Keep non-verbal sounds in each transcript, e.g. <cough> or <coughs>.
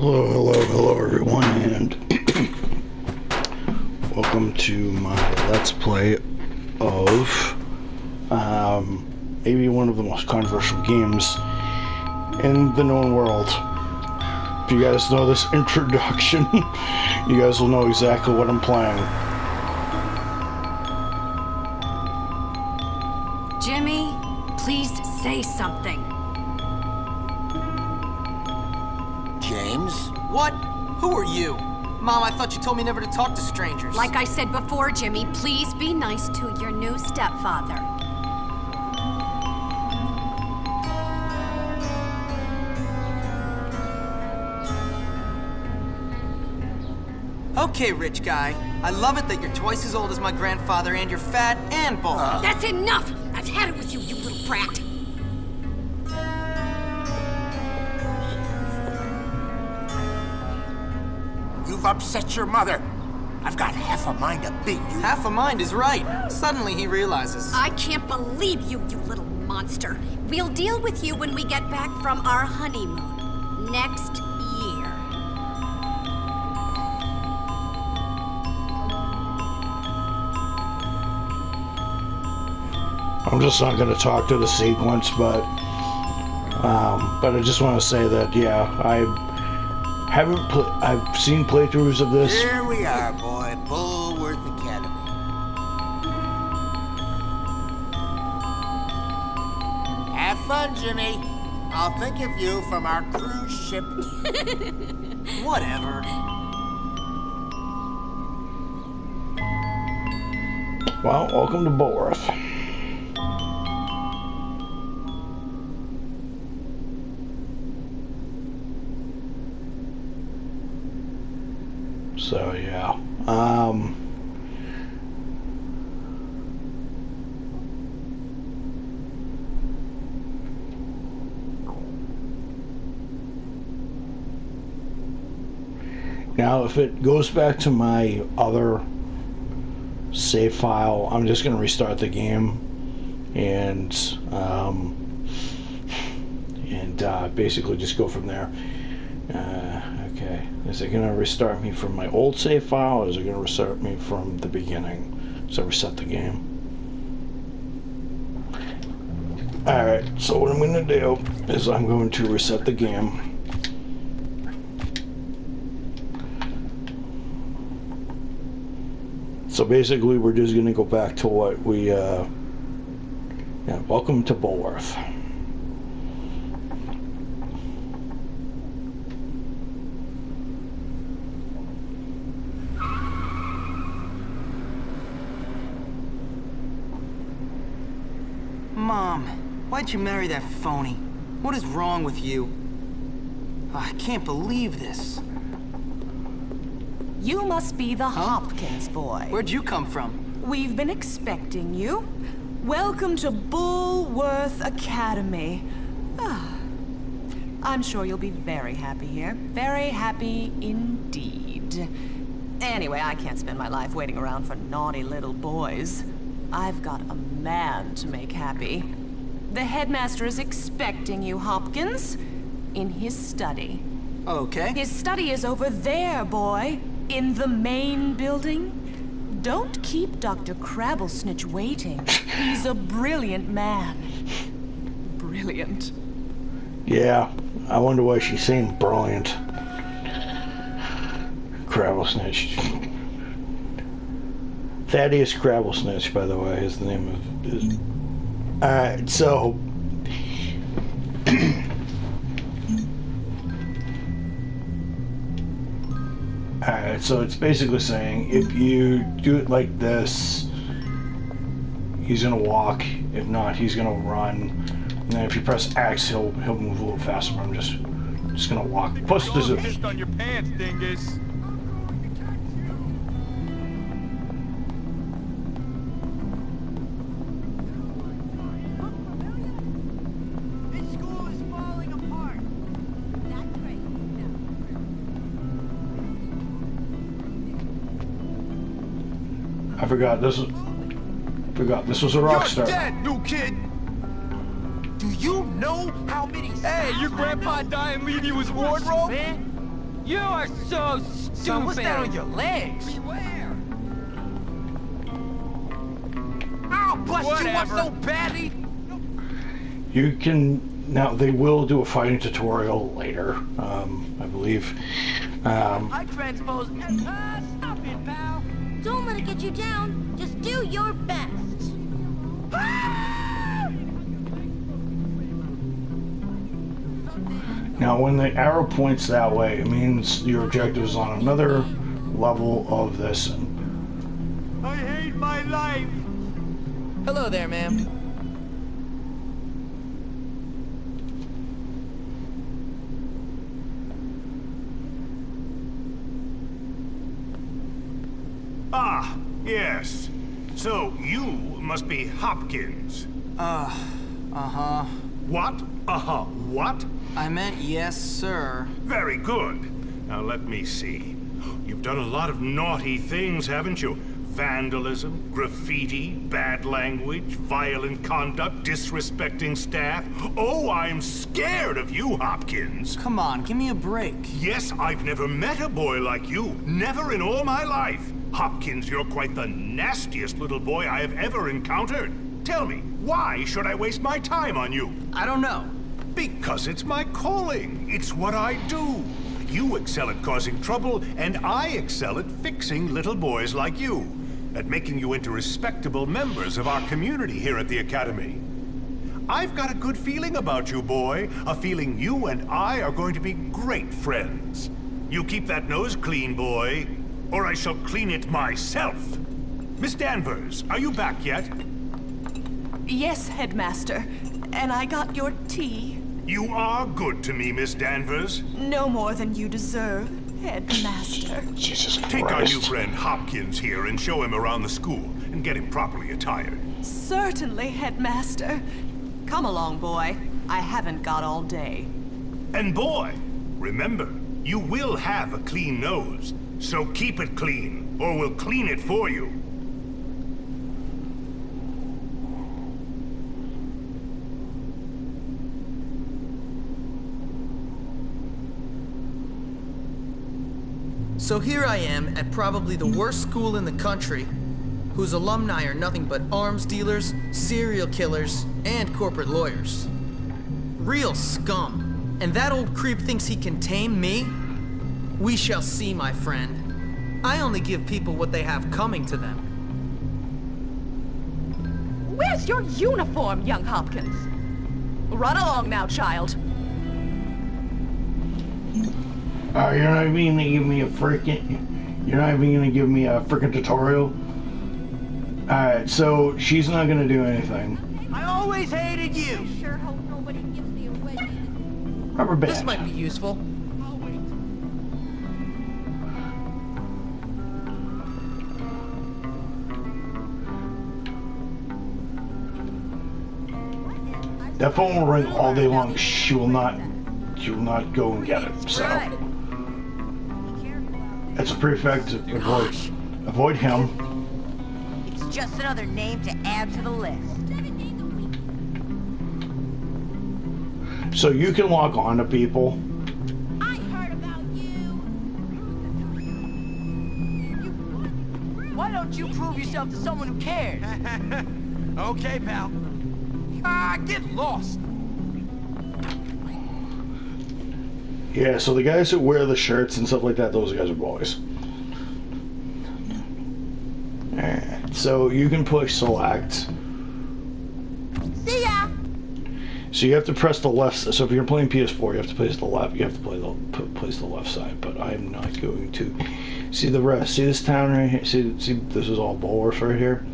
Hello, hello, hello, everyone, and <coughs> welcome to my Let's Play of um, maybe one of the most controversial games in the known world. If you guys know this <laughs> introduction, you guys will know exactly what I'm playing. You? Mom, I thought you told me never to talk to strangers. Like I said before, Jimmy, please be nice to your new stepfather. Okay, rich guy. I love it that you're twice as old as my grandfather and you're fat and bald. That's enough! I've had it with you, you little brat. Upset your mother. I've got half a mind to beat you. Half a mind is right. Suddenly he realizes. I can't believe you, you little monster. We'll deal with you when we get back from our honeymoon. Next year. I'm just not going to talk to the sequence, but um, but I just want to say that yeah, I haven't pl- I've seen playthroughs of this. Here we are, boy. Bullworth Academy. Have fun, Jimmy. I'll think of you from our cruise ship. <laughs> Whatever. Well, welcome to Bullworth. So yeah, um, now if it goes back to my other save file. I'm just going to restart the game and um, and uh, basically just go from there. Uh, okay, is it going to restart me from my old save file or is it going to restart me from the beginning? So reset the game. Alright, so what I'm going to do is I'm going to reset the game. So basically, we're just going to go back to what we, uh, yeah, welcome to Bullworth. Mom, why'd you marry that phony? What is wrong with you? I can't believe this. You must be the Hopkins boy. Where'd you come from? We've been expecting you. Welcome to Bullworth Academy. Ah, I'm sure you'll be very happy here. Very happy indeed. Anyway, I can't spend my life waiting around for naughty little boys. I've got a man to make happy. The headmaster is expecting you, Hopkins, in his study. Okay. His study is over there, boy. In the main building. Don't keep Dr. Crabblesnitch waiting. He's a brilliant man. Brilliant. Yeah, I wonder why she seemed brilliant. Crabblesnitch. Thaddeus Crabblesnitch, by the way, is the name of his. Alright, so. Alright, so it's basically saying if you do it like this, he's gonna walk. If not, he's gonna run. And then if you press X, he'll he'll move a little faster. But I'm just just gonna walk. Plus, there's a on your pants, dingus. Forgot this. Was, forgot this was a rock You're star. dead, new kid. Do you know how many Hey, your grandpa die and leave you his wardrobe? Man, You are so stupid. Son, what's that on your legs? Beware. I'll bust you up so badly. You can now. They will do a fighting tutorial later, um, I believe. Um, I transpose. Don't let it get you down. Just do your best. now, when the arrow points that way, it means your objective is on another level of this. I hate my life. Hello there, ma'am. Ah, yes. So you must be Hopkins. Uh, uh-huh. What? Uh-huh. What? I meant yes, sir. Very good. Now let me see. You've done a lot of naughty things, haven't you? Vandalism, graffiti, bad language, violent conduct, disrespecting staff. Oh, I'm scared of you, Hopkins. Come on, give me a break. Yes, I've never met a boy like you. Never in all my life. Hopkins, you're quite the nastiest little boy I have ever encountered. Tell me, why should I waste my time on you? I don't know. Because it's my calling. It's what I do. You excel at causing trouble, and I excel at fixing little boys like you. At making you into respectable members of our community here at the Academy. I've got a good feeling about you, boy. A feeling you and I are going to be great friends. You keep that nose clean, boy, or I shall clean it myself. Miss Danvers, are you back yet? Yes, Headmaster. And I got your tea. You are good to me, Miss Danvers. No more than you deserve, Headmaster. Jesus Christ. Take our new friend Hopkins here and show him around the school and get him properly attired. Certainly, Headmaster. Come along, boy. I haven't got all day. And boy, remember, you will have a clean nose. So keep it clean, or we'll clean it for you. So here I am at probably the worst school in the country, whose alumni are nothing but arms dealers, serial killers, and corporate lawyers. Real scum. And that old creep thinks he can tame me? We shall see, my friend. I only give people what they have coming to them. Where's your uniform, young Hopkins? Run along now, child. Uh, you're not even gonna give me a freaking. You're not even gonna give me a freaking tutorial. Alright, so she's not gonna do anything. I always hated you. Sure hope nobody gives me a wedgie. Rubber band. This might be useful. That phone will ring all day long. She will not. She will not go and get it. So Right. Be careful it's a prefect. Avoid. Avoid him. It's just another name to add to the list. So you can log on to people. I heard about you. Why don't you prove yourself to someone who cares? <laughs> okay, pal. Ah, get lost. Yeah, so the guys that wear the shirts and stuff like that, those guys are boys. Alright, so you can push select. See ya. So you have to press the left. So if you're playing PS4, you have to place the left. You have to play the place the left side. But I'm not going to. See the rest. See this town right here. See, see this is all Bullworth right here.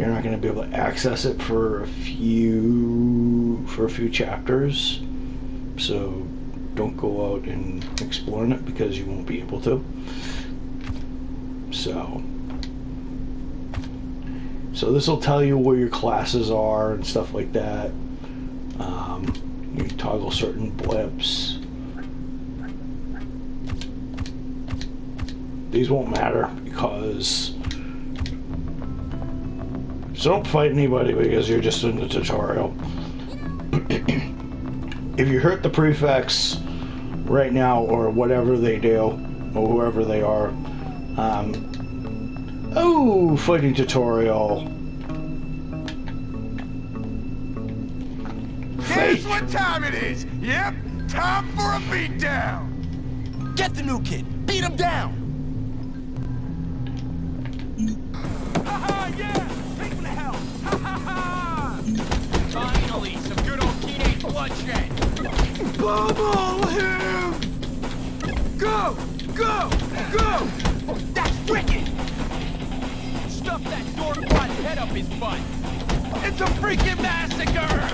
You're not going to be able to access it for a few for a few chapters. So don't go out and exploring it because you won't be able to. So. So this will tell you where your classes are and stuff like that. Um, you toggle certain blips. These won't matter because. So don't fight anybody because you're just in the tutorial. if you hurt the prefects right now, or whatever they do, or whoever they are. Um, oh, fighting tutorial. Guess what time it is? Yep, time for a beatdown. Get the new kid. Beat him down. Bubble him! Go! Go! Go! That's wicked! Stuff that dork-wad head up his butt. It's a freaking massacre!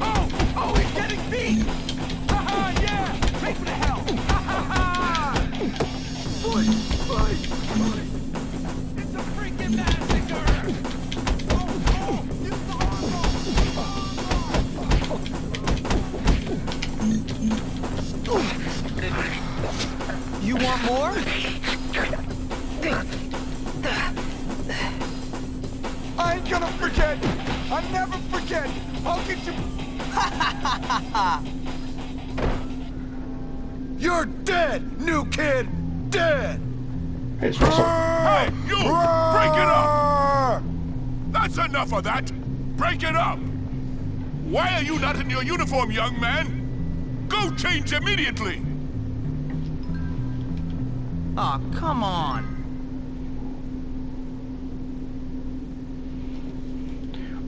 Oh! Oh, he's getting beat! Haha, yeah! Take him to hell! Ha ha ha! Fight! Fight! Fight! More? I ain't gonna forget! I never forget! I'll get you... <laughs> You're dead, new kid! Dead! It's Russell. Hey, you! Break it up! That's enough of that! Break it up! Why are you not in your uniform, young man? Go change immediately! Aw, come on.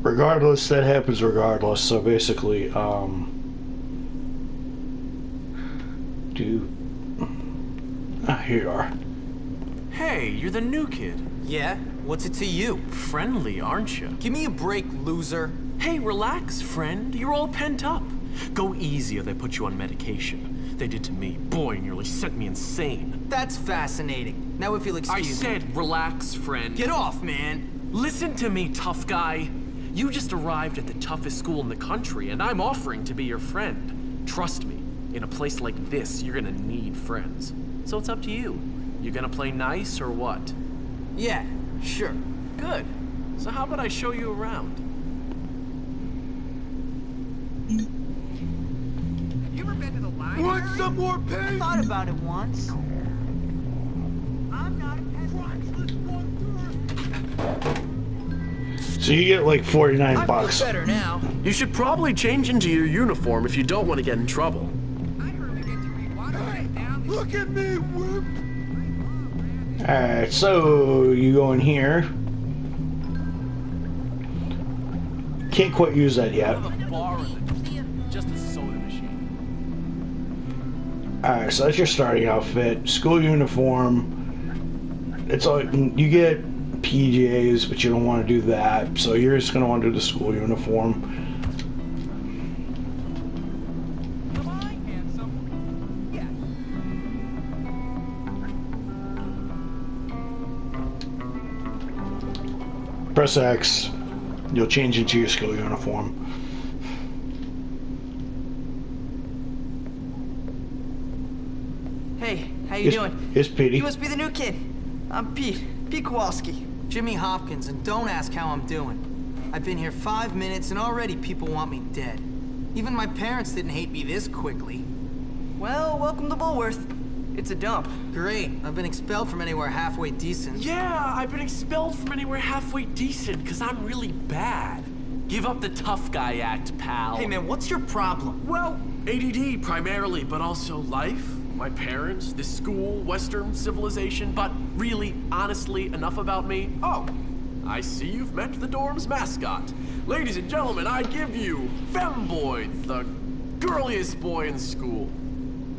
regardless, that happens regardless. So basically, um, do ah, here you are. Hey, you're the new kid. Yeah? What's it to you? Friendly, aren't you? Give me a break, loser. Hey, relax, friend. You're all pent up. Go easy or they put you on medication. They did to me. Boy, nearly sent me insane. That's fascinating. Now if you'll I excuse me. said relax, friend. Get off, man. Listen to me, tough guy. You just arrived at the toughest school in the country, and I'm offering to be your friend. Trust me, in a place like this, you're gonna need friends. So it's up to you. You gonna play nice or what? Yeah, sure. Good. So how about I show you around? You ever been to the library? Want some more pain? Thought about it once. So you get like forty nine bucks. better now. You should probably change into your uniform if you don't want to get in trouble. I heard we get to read Watergate down. Look at me, whip! Alright, so you go in here. Can't quite use that yet. a bar in the just a soda machine. Alright, so that's your starting outfit. School uniform. It's all you get PJs, but you don't want to do that. So you're just gonna want to do the school uniform. Am I handsome? Yes. Press X. You'll change into your school uniform. Hey, how you Here's, doing? It's Petey. You must be the new kid. I'm Pete. Pete Kowalski. Jimmy Hopkins, and don't ask how I'm doing. I've been here five minutes, and already people want me dead. Even my parents didn't hate me this quickly. Well, welcome to Bullworth. It's a dump. Great. I've been expelled from anywhere halfway decent. Yeah, I've been expelled from anywhere halfway decent because I'm really bad. Give up the tough guy act, pal. Hey man, what's your problem? Well, ADD primarily, but also life, my parents, this school, Western civilization, but really, honestly, enough about me. Oh, I see you've met the dorm's mascot. Ladies and gentlemen, I give you Femboy, the girliest boy in school.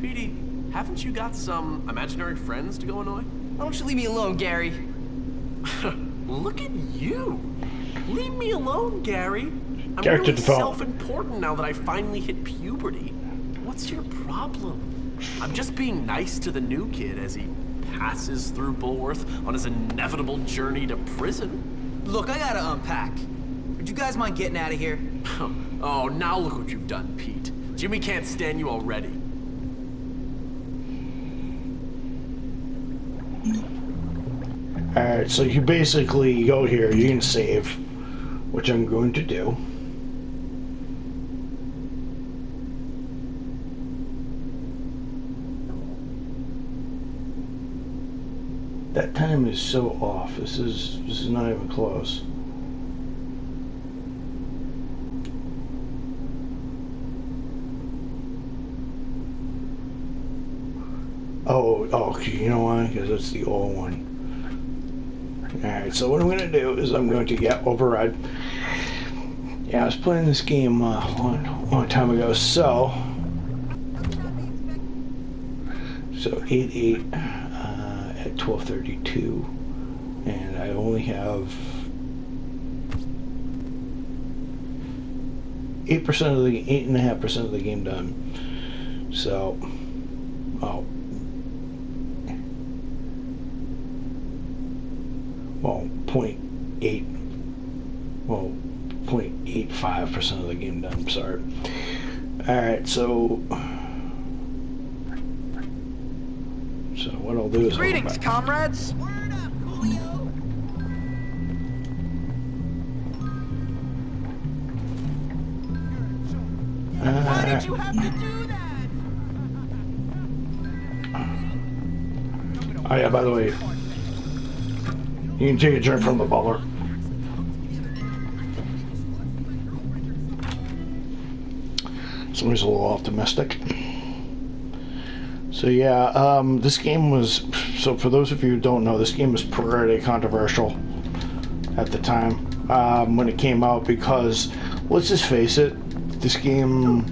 Petey, haven't you got some imaginary friends to go annoy? Why don't you leave me alone, Gary? <laughs> Look at you. Leave me alone, Gary. I'm Character really development. self-important now that I finally hit puberty. What's your problem? I'm just being nice to the new kid as he passes through Bullworth on his inevitable journey to prison. Look, I gotta unpack. Would you guys mind getting out of here? <laughs> oh, now look what you've done, Pete. Jimmy can't stand you already. Alright, so you basically go here, you can save, which I'm going to do. That time is so off. This is this is not even close. Oh, oh, you know why? Because it's the old one. Alright, so what I'm going to do is I'm going to get override. Yeah, I was playing this game uh, a long, long time ago, so... So 8-8 uh, at 1232, and I only have 8% of the, 8.5% of the game done. So, oh, well, 0.8, well, 0.85% of the game done, sorry. Alright, so, so what I'll do is... Greetings, comrades! Why did you have to do ah. Oh yeah, by the way, you can take a drink from the butler. Somebody's a little optimistic. So yeah, um, this game was, so for those of you who don't know, this game was pretty controversial at the time um, when it came out because, let's just face it, this game...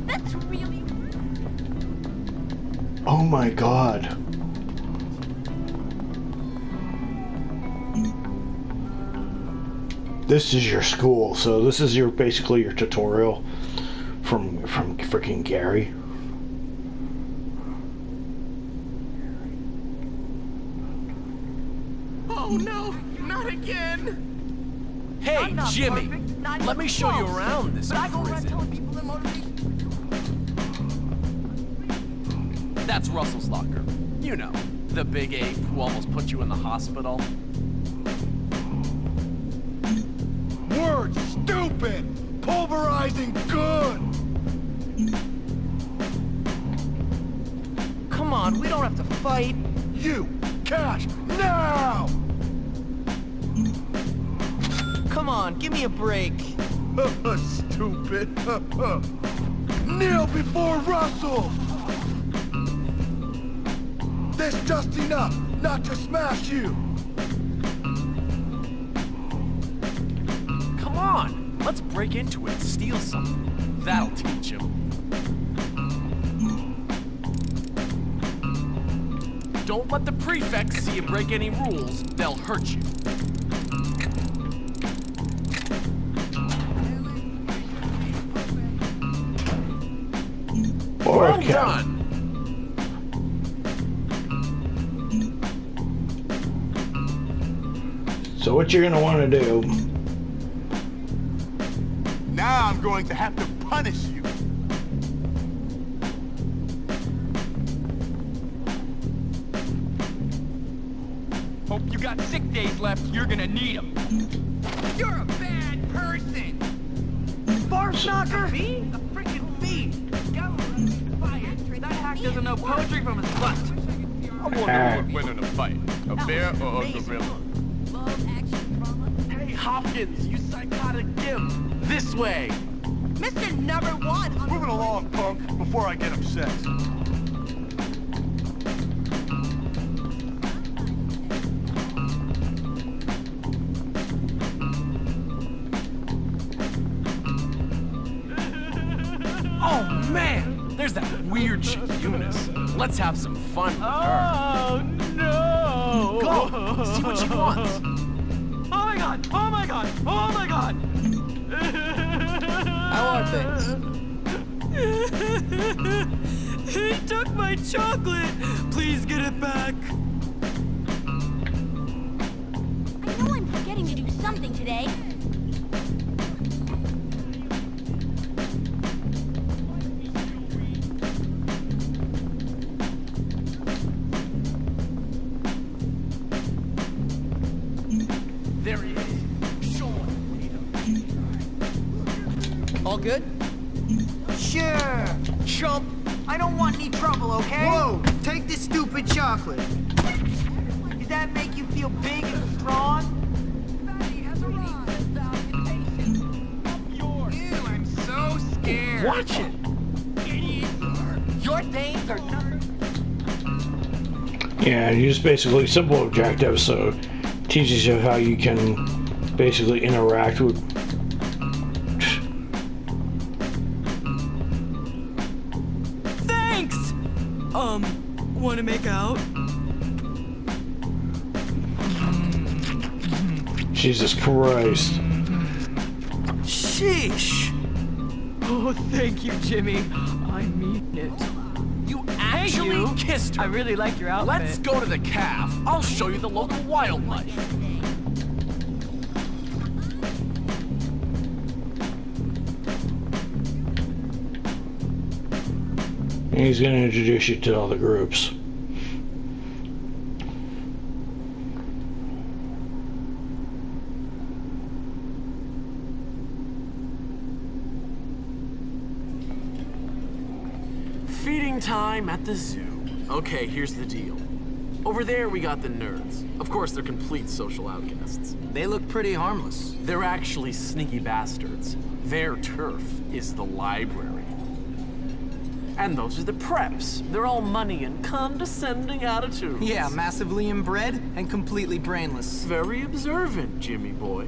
Oh my god. This is your school, so this is your basically your tutorial from from freaking Gary. Oh no, not again! Hey, Jimmy, let me show you around this prison. That's Russell's locker. You know, the big ape who almost put you in the hospital. Word stupid! Pulverizing good! Come on, we don't have to fight. You! Cash! Now! On, give me a break. <laughs> Stupid! <laughs> Kneel before Russell! There's just enough not to smash you! Come on, let's break into it and steal something. That'll teach him. Don't let the prefects see you break any rules. They'll hurt you. What you're gonna want to do? Now I'm going to have to punish you. Hope you got sick days left. You're gonna need them. You're a bad person! Barf knocker? Me? A freaking fiend! Fired. That hack doesn't know poetry from his butt. I wonder what winning a fight, a bear or a gorilla. Hey, Hopkins, you psychotic gimp. This way. Mr. Number One. Moving along, punk, before I get upset. Oh, man. There's that weird chick, Eunice. Let's have some fun with good? Sure, chump. I don't want any trouble, okay? Whoa, take this stupid chocolate. Does that make you feel big and strong? Ew, I'm so scared. Watch it. Your dames are not. Yeah, use basically simple objectives, so teaches you how you can basically interact with. Jesus Christ. Sheesh! Oh, thank you, Jimmy. I mean it. You actually you. kissed her. I really like your outfit. Let's go to the calf. I'll show you the local wildlife. He's going to introduce you to all the groups. Feeding time at the zoo. Okay, here's the deal. Over there, we got the nerds. Of course, they're complete social outcasts. They look pretty harmless. They're actually sneaky bastards. Their turf is the library. And those are the preps. They're all money and condescending attitudes. Yeah, massively inbred and completely brainless. Very observant, Jimmy boy.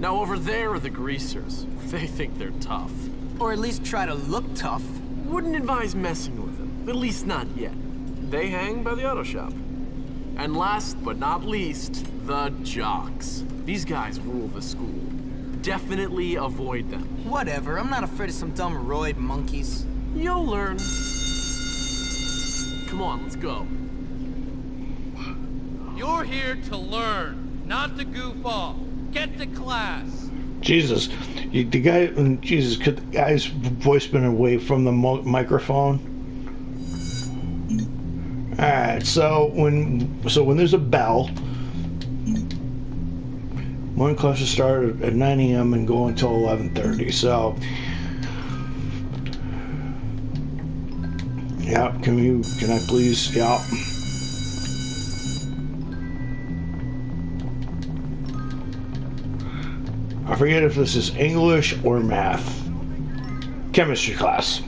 Now over there are the greasers. They think they're tough. Or at least try to look tough. Wouldn't advise messing with. At least not yet. They hang by the auto shop. And last but not least, the jocks. These guys rule the school. Definitely avoid them. Whatever, I'm not afraid of some dumb roid monkeys. You'll learn. Come on, let's go. You're here to learn, not to goof off. Get to class. Jesus, the guy, mm, Jesus, could the guy's voice been away from the microphone? All right, so when so when there's a bell, morning classes start at 9 a.m. and go until 11:30. So, yeah, can you can I please, yeah. I forget if this is English or math. Chemistry class.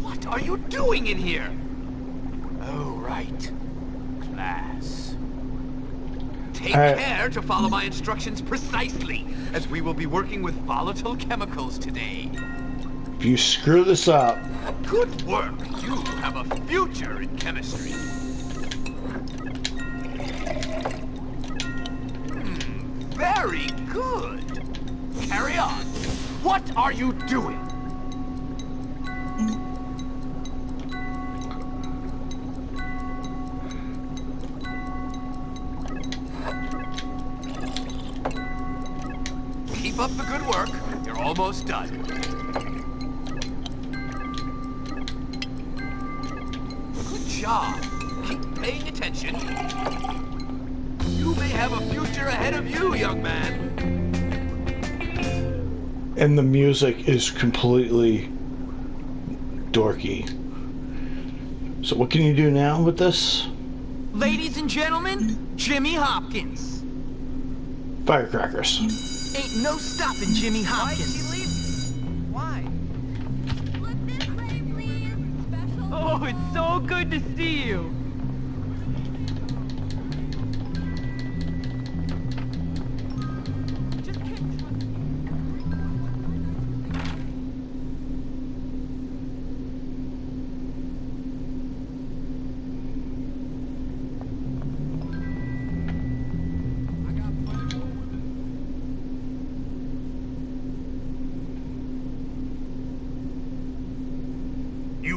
What are you doing in here? Oh, right. Class. Take care to follow my instructions precisely, as we will be working with volatile chemicals today. If you screw this up, Good work. You have a future in chemistry. Hmm, very good. Carry on. What are you doing? Almost done. Good job. Keep paying attention. You may have a future ahead of you, young man. and the music is completely dorky. So what can you do now with this? Ladies and gentlemen, Jimmy Hopkins. Firecrackers. Ain't no stopping Jimmy Hopkins. So good to see you.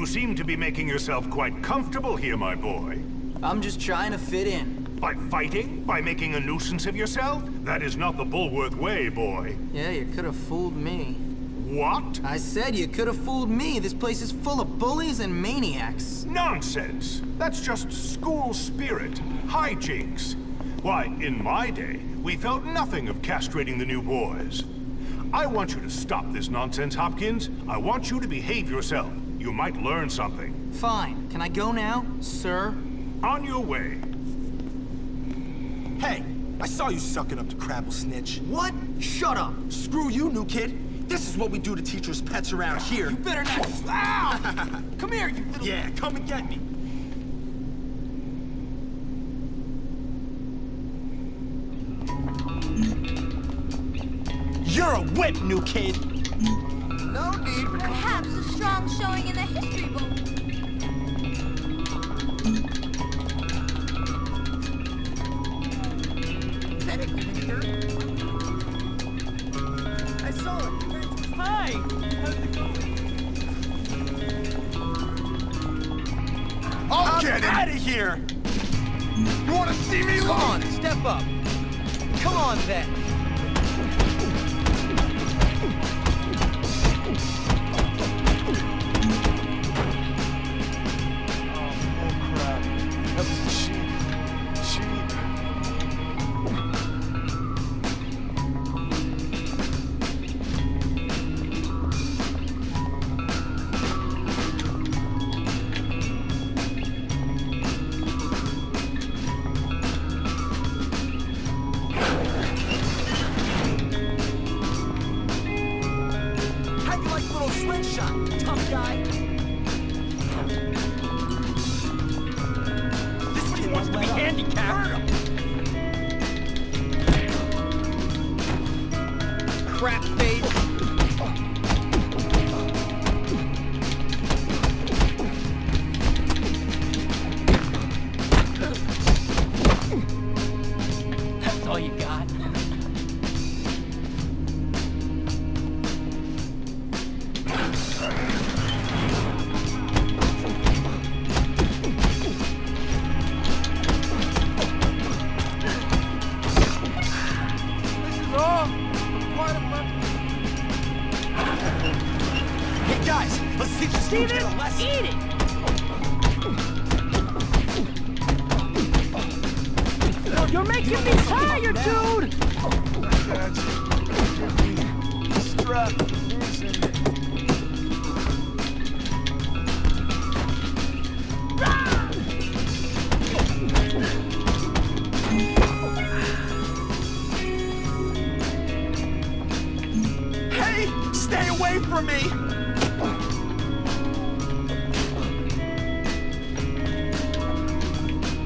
You seem to be making yourself quite comfortable here, my boy. I'm just trying to fit in. By fighting? By making a nuisance of yourself? That is not the Bullworth way, boy. Yeah, you could have fooled me. What? I said you could have fooled me. This place is full of bullies and maniacs. Nonsense! That's just school spirit. Hijinks. Why, in my day, we felt nothing of castrating the new boys. I want you to stop this nonsense, Hopkins. I want you to behave yourself. You might learn something. Fine. Can I go now, sir? On your way. Hey, I saw you sucking up to Crabblesnitch. What? Shut up. Screw you, new kid. This is what we do to teachers' pets around ah, here. You better not. <laughs> Ow! Come here, you little. Yeah, come and get me. You're a whip, new kid. Showing in the history Crap face.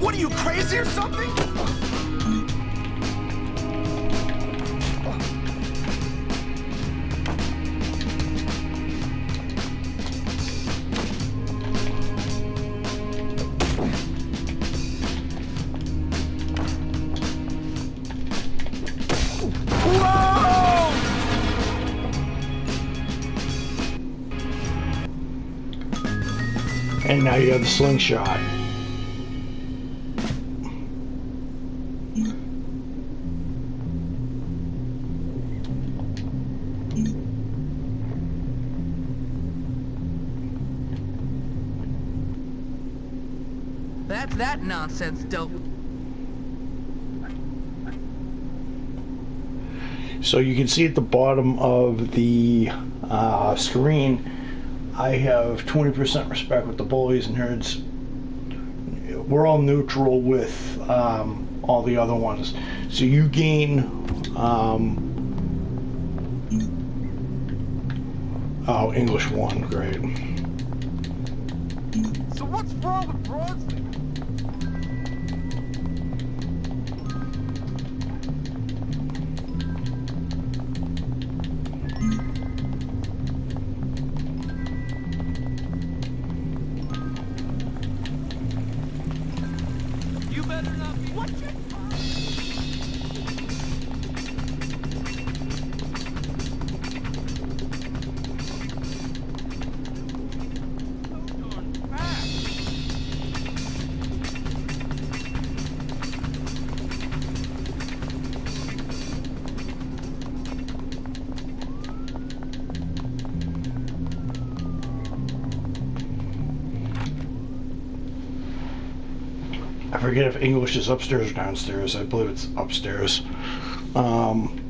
What are you crazy or something? And now you have the slingshot. That's that nonsense, dope. So you can see at the bottom of the uh, screen, I have 20% respect with the bullies and herds. We're all neutral with um, all the other ones. So you gain. Um, oh, English 1, great. So what's wrong with Bronson? forget if English is upstairs or downstairs. I believe it's upstairs. Um,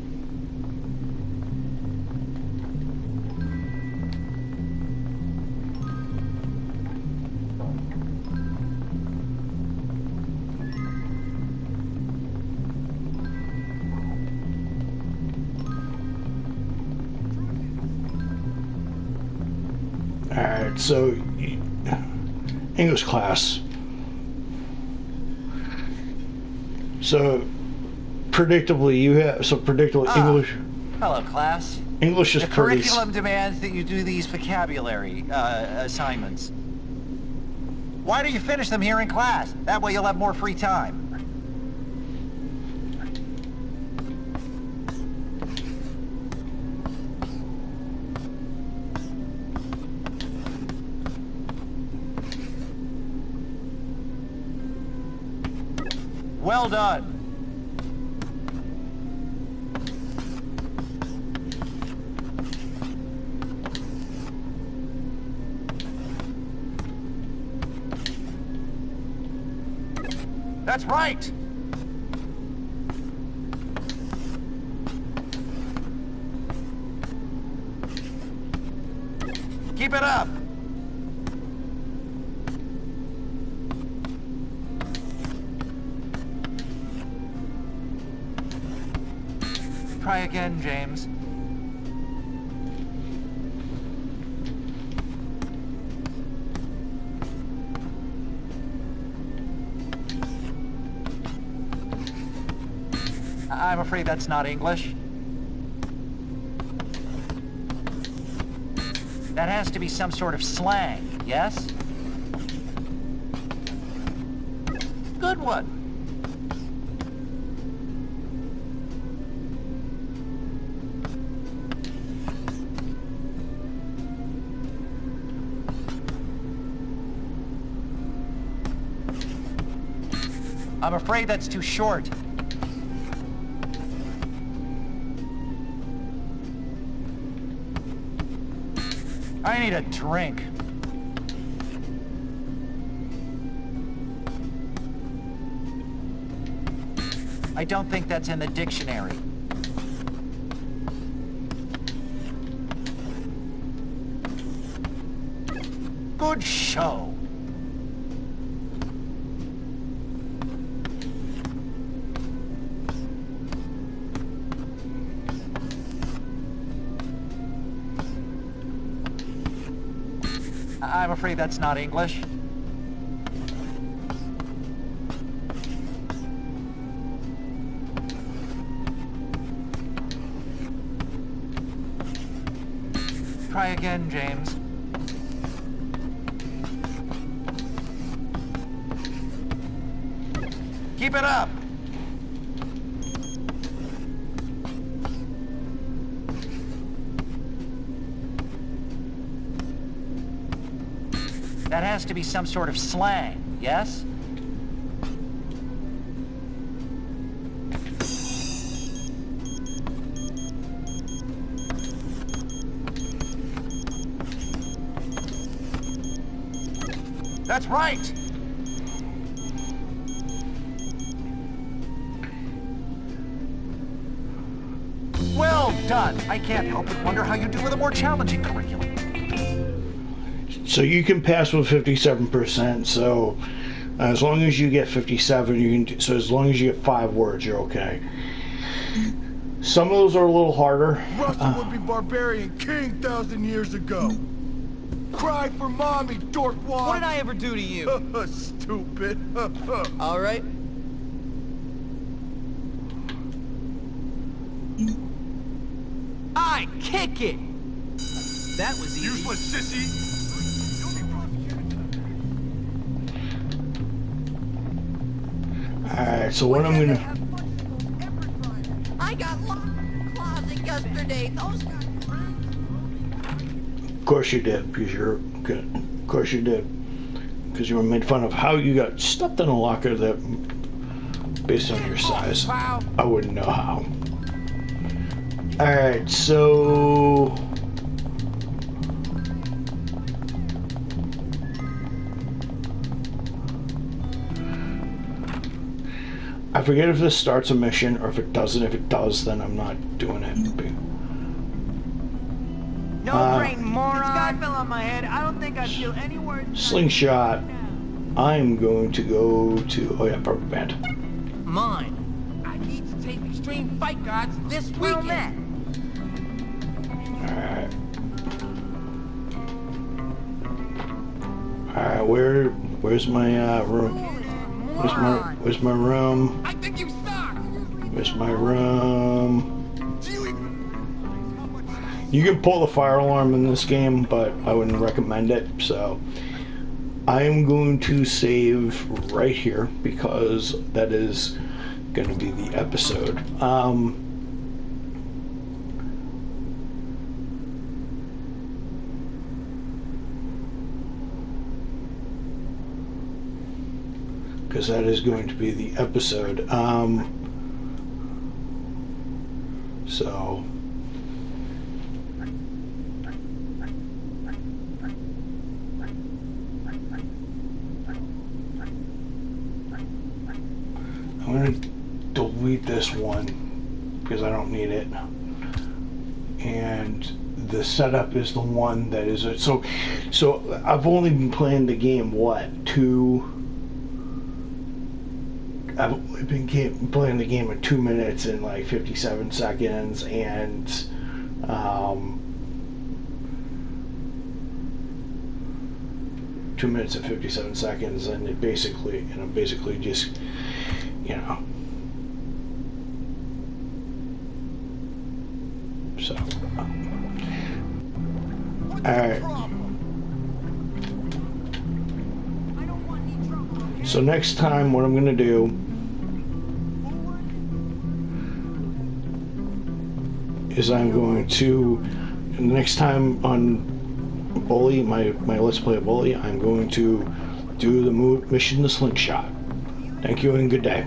All right, so English class So predictably you have so predictably Ah. English Hello, class. English is the pretty curriculum demands that you do these vocabulary uh, assignments. Why do you finish them here in class? That way you'll have more free time. Well done. That's right. Try again, James. I'm afraid that's not English. That has to be some sort of slang, yes? Good one. I'm afraid that's too short. I need a drink. I don't think that's in the dictionary. Good show. Afraid that's not English. Try again, James. Keep it up! Has to be some sort of slang, yes? That's right! Well done! I can't help but wonder how you do with a more challenging curriculum. So you can pass with 57%. So as long as you get 57, you can. do- So as long as you get five words, you're okay. Some of those are a little harder. Russell uh, would be barbarian king thousand years ago. Cry for mommy, dorkwad. What did I ever do to you? <laughs> Stupid. <laughs> All right. I kick it. That was easy. Useless sissy. All right. So what I'm gonna. I got locked in the closet yesterday. Those. Of course you did, because you're good. Of course you did, because you were made fun of how you got stuffed in a locker that, based on your size, I wouldn't know how. All right, so I forget if this starts a mission or if it doesn't. If it does, then I'm not doing it. No Uh, brain moron. Sky fell on my head. I don't think I feel any words. Slingshot. I'm going to go to. Oh yeah, Purple Band. Mine. I need to take extreme fight gods this weekend. Alright. where where's my uh, room? Where's my where's my room? I think you suck. Where's my room? You can pull the fire alarm in this game, but I wouldn't recommend it. So I am going to save right here because that is going to be the episode. Um, because that is going to be the episode. Um, so. I'm going to delete this one because I don't need it. And the setup is the one that is it. So, so I've only been playing the game, what, two I've been game, playing the game in two minutes and like 57 seconds, and um, two minutes and 57 seconds, and it basically, you know, basically just, you know. So, all right. So next time, what I'm gonna do is I'm going to next time on Bully, my my Let's Play Bully, I'm going to do the mission The Slingshot. Thank you and good day.